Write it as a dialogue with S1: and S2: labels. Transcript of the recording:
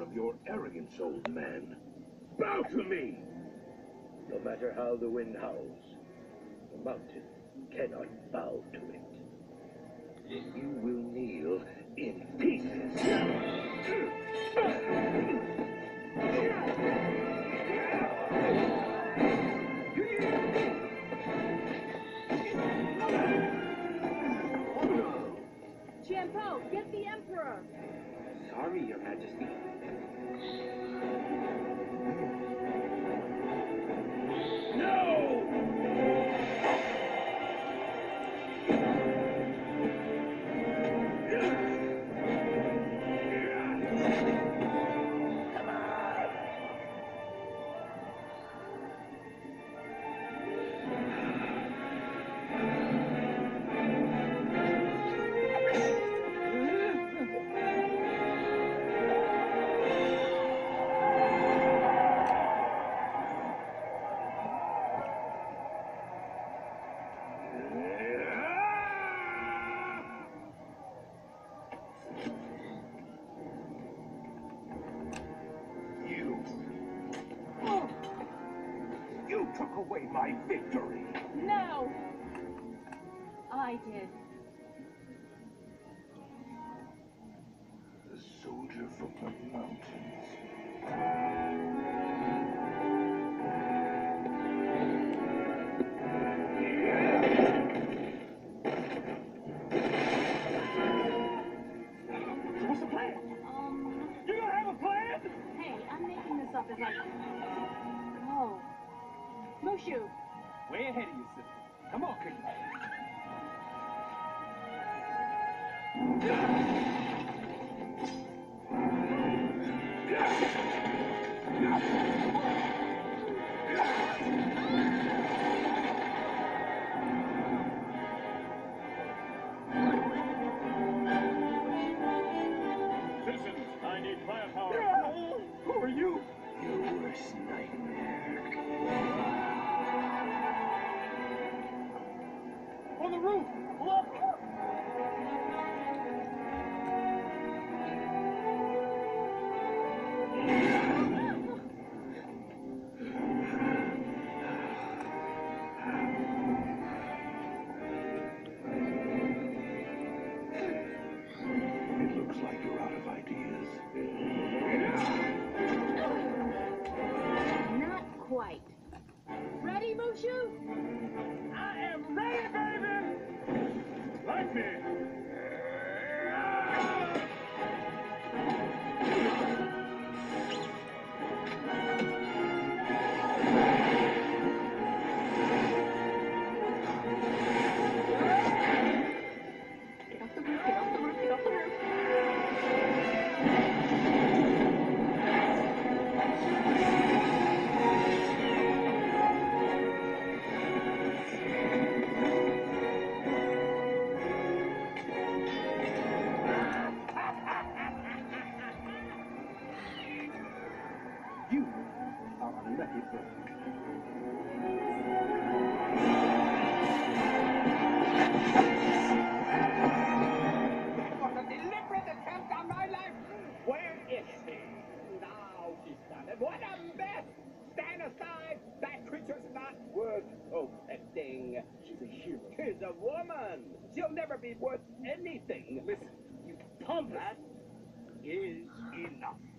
S1: aware of your arrogance, old man. Bow to me!
S2: No matter how the wind howls, the mountain cannot bow to it. You will kneel in pieces.
S3: Your Majesty.
S1: Took away my victory.
S4: No! I did.
S1: The soldier from the mountains.
S3: What's the plan?
S4: Um,
S3: You don't have a plan?
S4: hey, I'm making this up as I go. Mushu,
S3: Way ahead of you, sister. Come on, Cookie. Citizens, I need firepower. Who are you?
S1: Your worst nightmare.
S3: On me!
S5: Be worth anything. Listen, you pompous. That is enough.